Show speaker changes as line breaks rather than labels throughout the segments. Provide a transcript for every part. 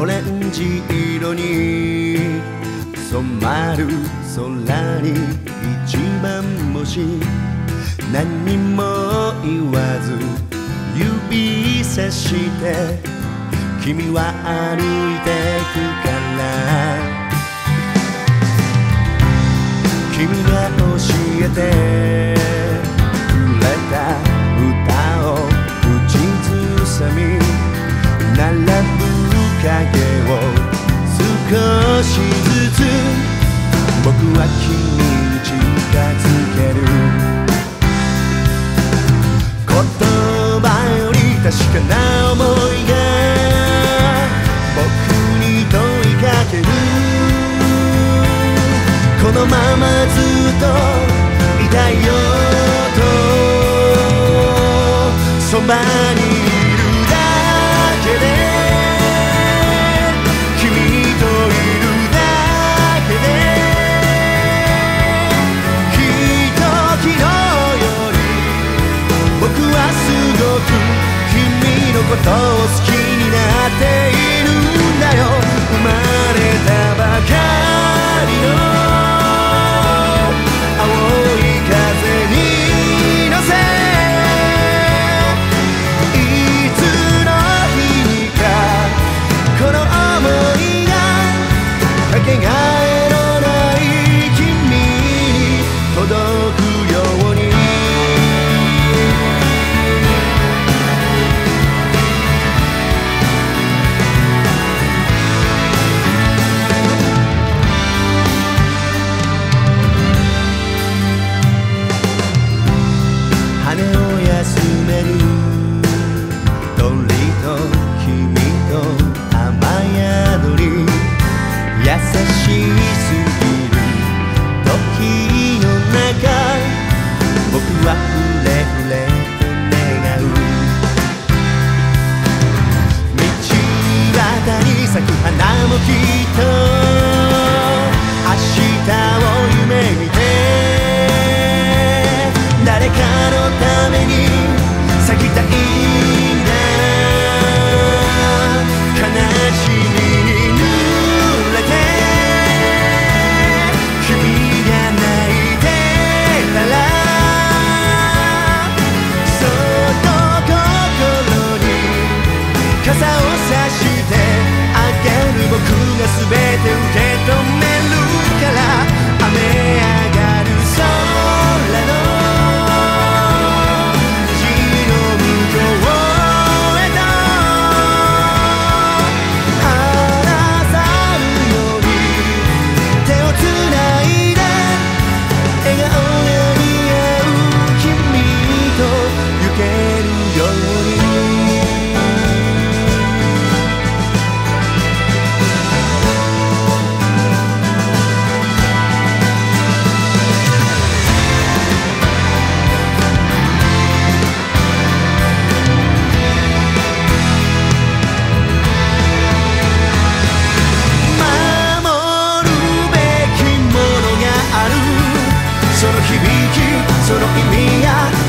オレンジ色に染まる空に一番星何も言わず指さして君は歩いてくから君が教えて影を少しずつ僕は君に近づける言葉より確かな想いが僕に問いかけるこのままずっといたいよとそばにく君のことを好きになっているんだよ。生まれたばかりの傘を差してあげる僕が全て受け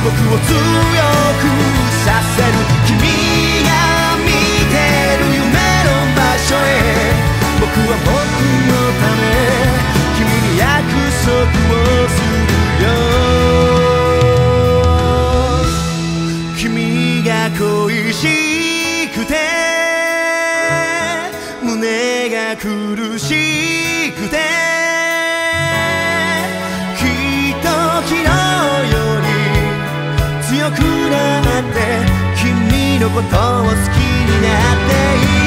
僕を強くさせる君が見てる夢の場所へ僕は僕のため君に約束をするよ君が恋しくて胸が苦しくてことを好きになっている